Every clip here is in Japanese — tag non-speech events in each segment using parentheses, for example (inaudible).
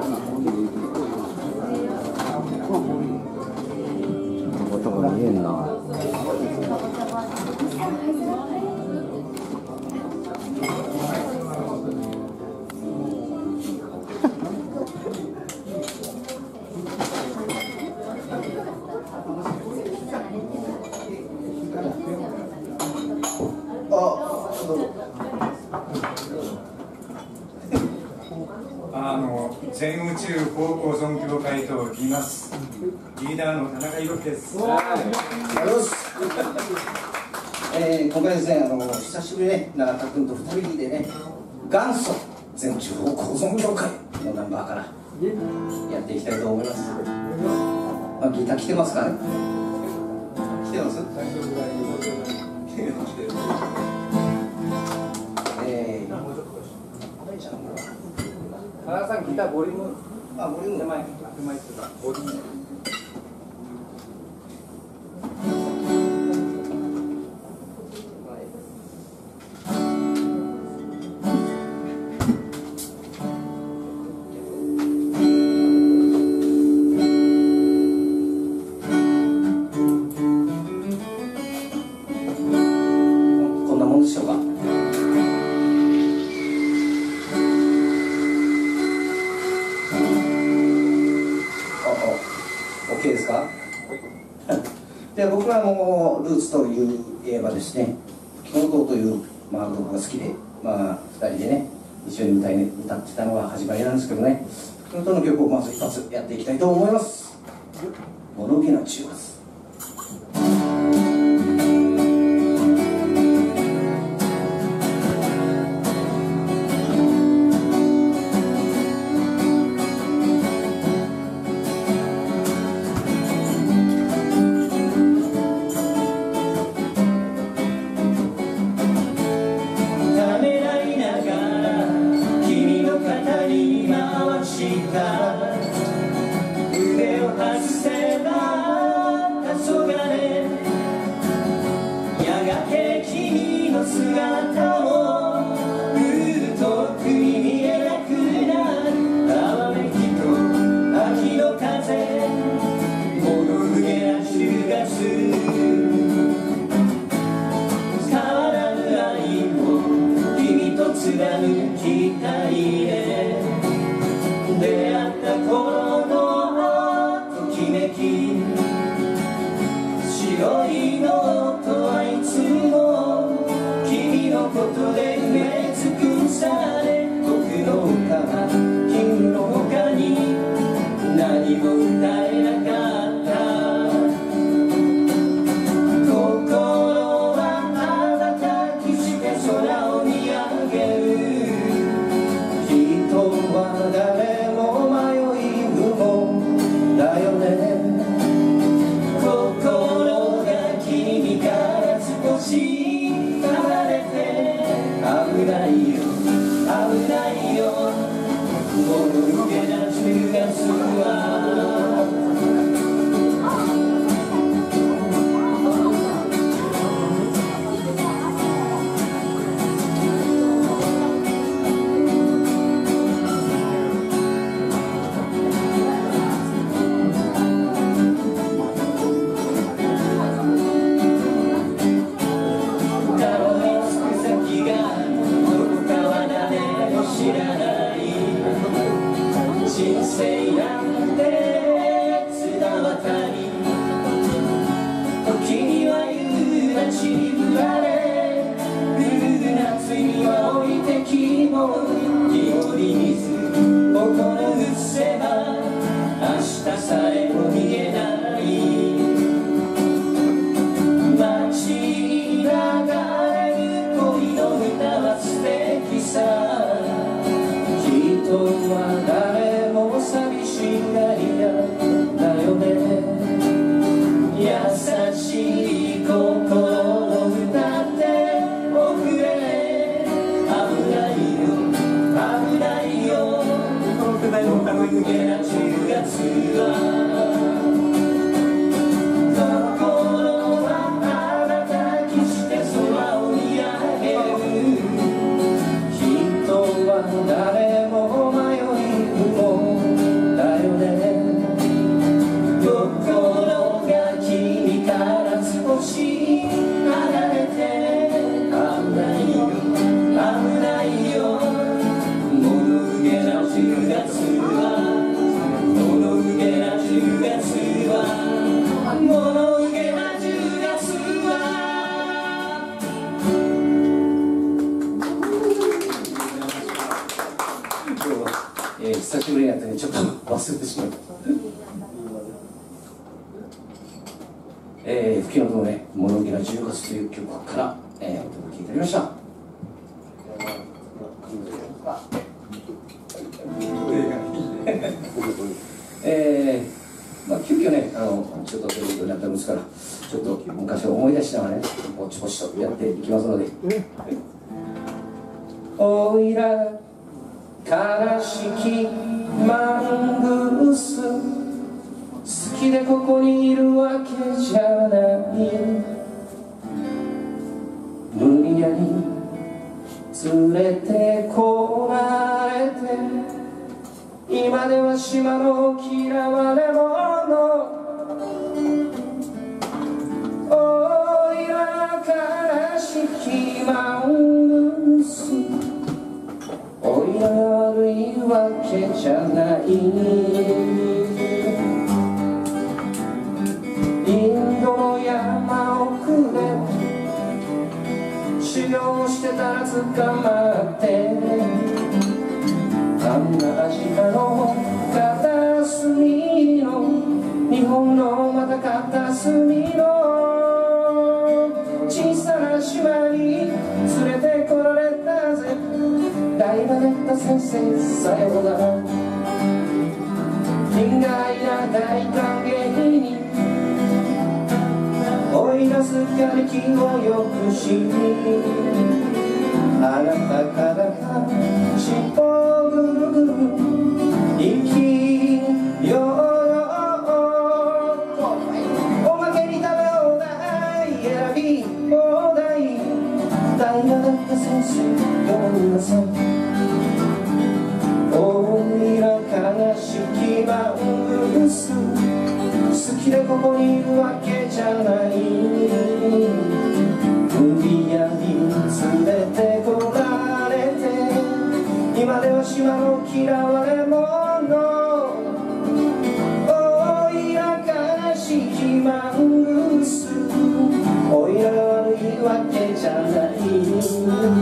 Gracias. です。よしえー、今回ですねあの久しぶりね永田君と2人でね元祖全中央構造協会のナンバーからやっていきたいと思います、まあ、ギター来てますかね来てますえー、原さんギターボリューム？あボリューム。手前手前っていうかボリューム。という、まあ、言が好きで、まあ、2人でね一緒に歌い、ね、歌ってたのが始まりなんですけどね。それとの曲をまず一発やっていきたいと思います。Oh. ー、まあ、の、ちょっとそういうことになったんですから、ちょっと昔を思い出しながらね、ぼちぼちとやっていきますので。おいら、悲しきマングース。好きでここにいるわけじゃない無理やり連れてこられて今では島の嫌われ者おいら悲しきマングースおいら悪いわけじゃない。インドの山奥で修行してたら捕まってあんなアジアの片隅の日本のまた片隅の小さな島に連れてこられたぜ大バネッタ先生さようなら苦いな大歓迎においらすっかり気をよくしあなたからか尻尾をぐるぐる生きんなさいおいら悲しきマングース好きでここにいるわけじゃない無理やり連れてこられて今では島の嫌われ者おいら悲しきマングースおいらが悪いわけじゃない。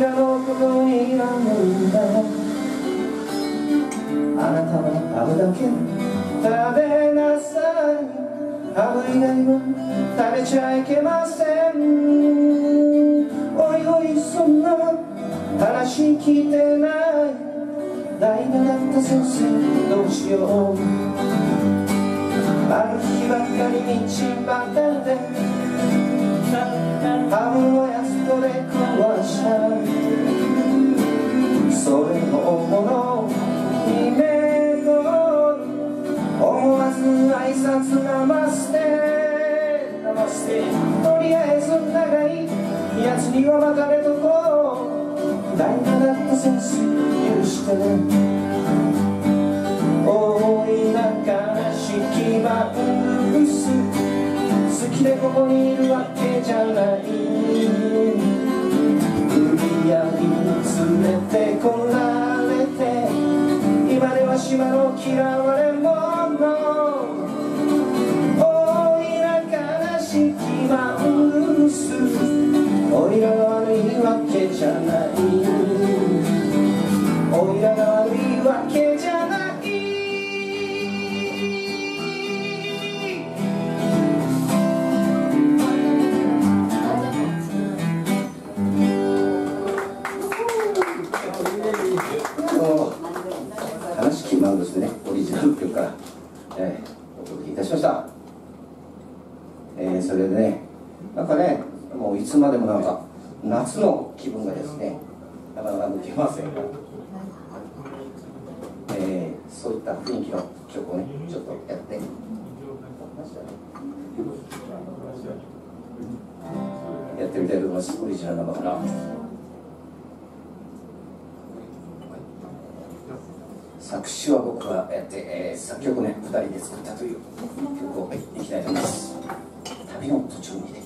らのことにいらんだあなたはハブだけ食べなさいハブ以外は食べちゃいけませんおいおいそんな話聞いてない大学だった先生どうしようある日ばっかり道端で挨拶ナマステナマステとりあえず長いやつには別れとこう。大学だった先生許してね。おいら悲しきマングース好きでここにいるわけじゃない。無理やり連れてこられて。今では島の嫌われえー、お届けいたしました。えー、それでね、なんかね、もういつまでもなんか、夏の気分がですね、なかなか抜けませんが、えー、そういった雰囲気の曲をね、ちょっとやって、やってみたいと思います、オリジナル生から。作詞は僕がやって、えー作曲ね2人で作ったという曲をいきたいと思います。旅の途中にね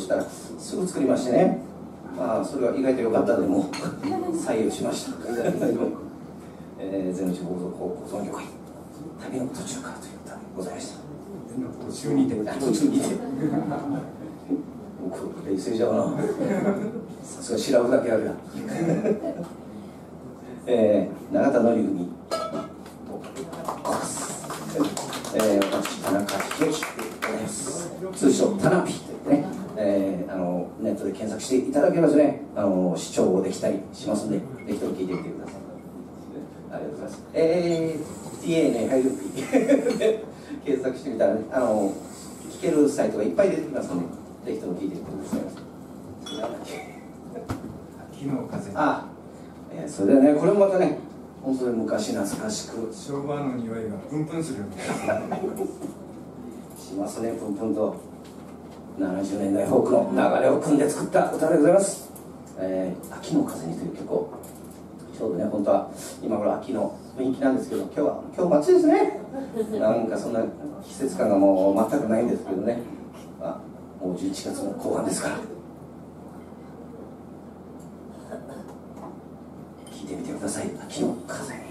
したらすぐ作りましてね。まあそれは意外と良かったのでもう採用しました。えー、全日放送高校村曲会。旅の途中からという歌でございました。途中にてあ途中にいて。僕冷静じゃうな。さすが調べだけあるやえー、永田紀文えー、私田中秀樹でございます。通称タナピというね、えネットで検索していただけますねあの視聴できたりしますんでぜひとも聞いてみてください。ありがとうございます。えー、TA ね入るで (laughs) 検索してみたらねあの聞けるサイトがいっぱい出てきますのでぜひとも聞いてみてください。なんだっけ秋の風あ、えーそれでねこれもまたね本当に昔懐かしく。昭和の匂いがプンプンするよね (laughs) しますねプンプンと70年代フォークの流れを組んで作った歌でございます「えー秋の風に」という曲を。ちょうどね本当は今頃秋の雰囲気なんですけど今日は今日暑いですね。なんかそんな季節感がもう全くないんですけどね、まあ、もう11月の後半ですから。聞いてみてください。秋の風。に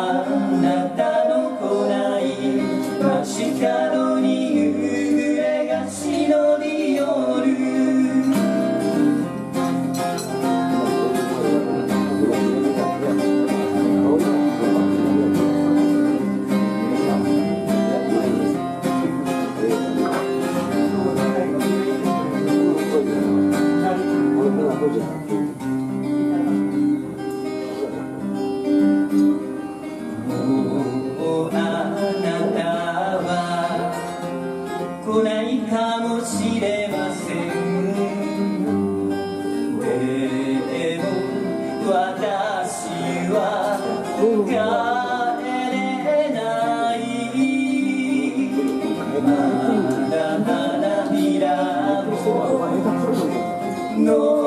あも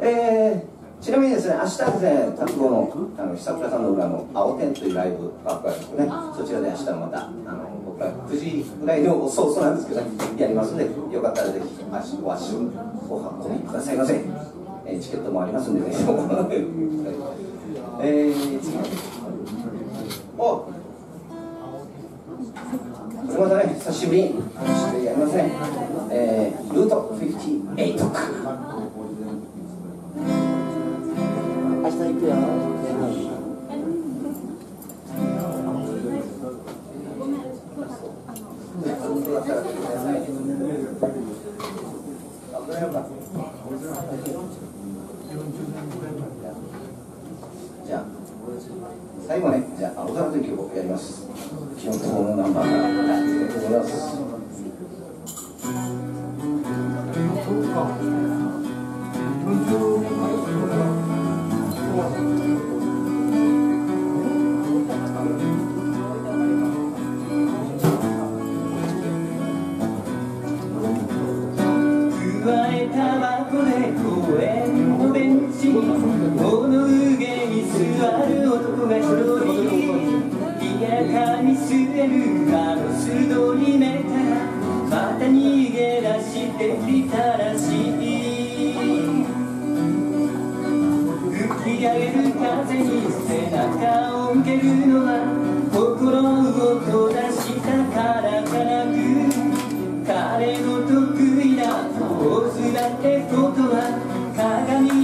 えー、ちなみにですね、明日ですね、拓郎のあの久倉さんの裏の青天というライブがあるんですよね、そちらで明日また、あの僕ら9時ぐらいの早々なんですけど、やりますので、よかったらぜひ足お足をお運びくださいませ。えーチケットもありますんで、ぜひお越しくださいえー、次。おまたね久しぶりにやりません、えー、ルート58明日行くよ最後ね、じゃあ、青空という曲をやります。基本向けるのは心を閉ざしたからからく彼の得意なポーズだってことは鏡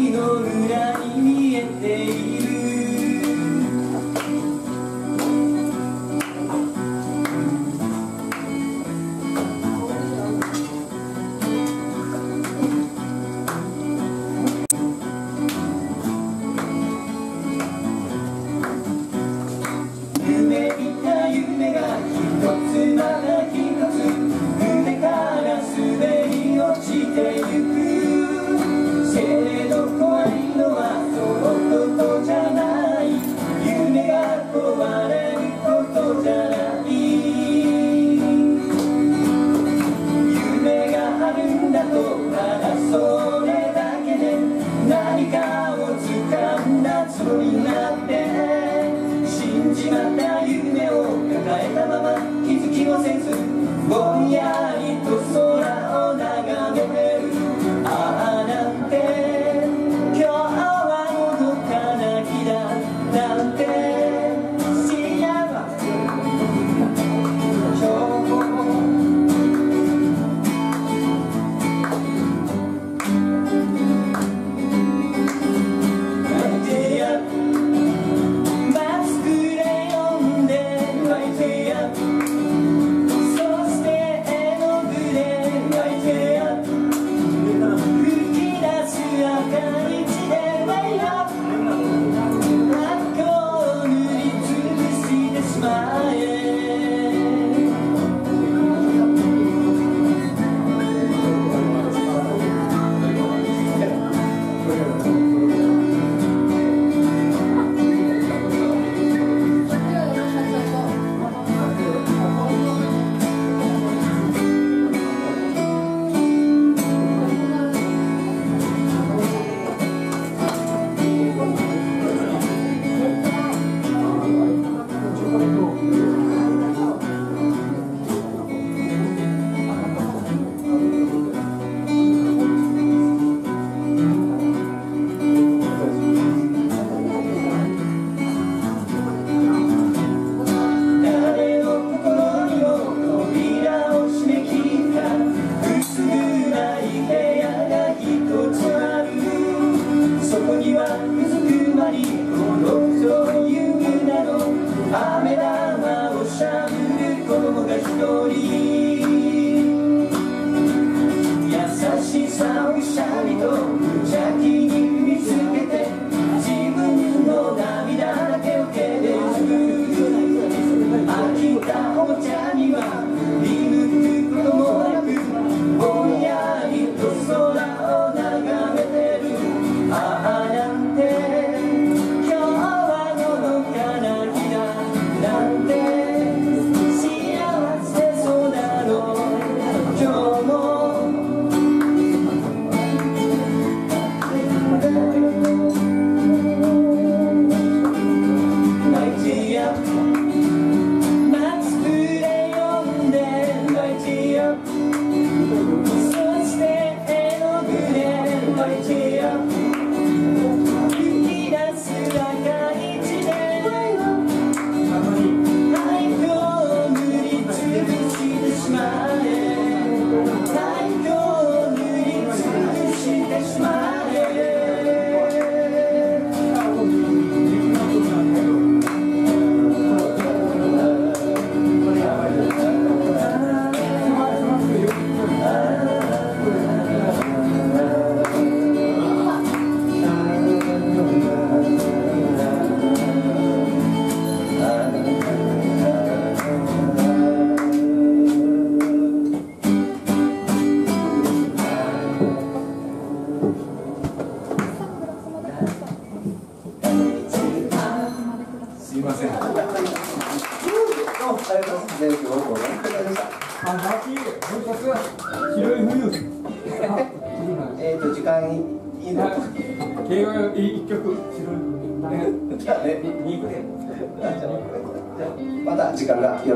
冬。じゃ